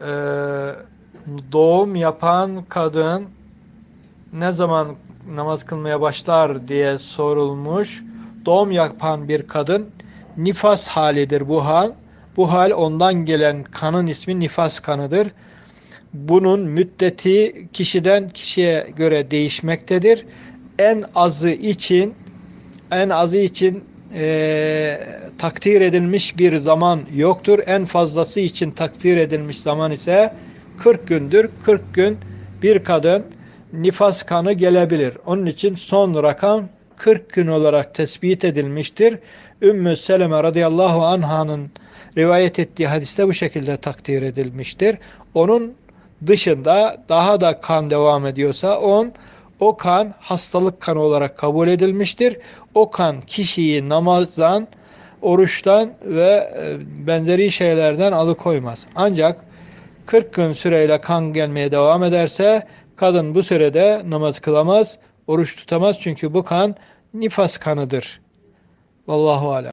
e, doğum yapan kadın ne zaman namaz kılmaya başlar diye sorulmuş. Doğum yapan bir kadın nifas halidir bu hal. Bu hal ondan gelen kanın ismi nifas kanıdır. Bunun müddeti kişiden kişiye göre değişmektedir. En azı için en azı için e, takdir edilmiş bir zaman yoktur. En fazlası için takdir edilmiş zaman ise 40 gündür. 40 gün bir kadın nifas kanı gelebilir. Onun için son rakam 40 gün olarak tespit edilmiştir. Ümmü Seleme radıyallahu anhanın rivayet ettiği hadiste bu şekilde takdir edilmiştir. Onun dışında daha da kan devam ediyorsa on o kan hastalık kanı olarak kabul edilmiştir. O kan kişiyi namazdan, oruçtan ve e, benzeri şeylerden alıkoymaz. Ancak 40 gün süreyle kan gelmeye devam ederse kadın bu sürede namaz kılamaz, oruç tutamaz çünkü bu kan nifas kanıdır. Vallahu alem.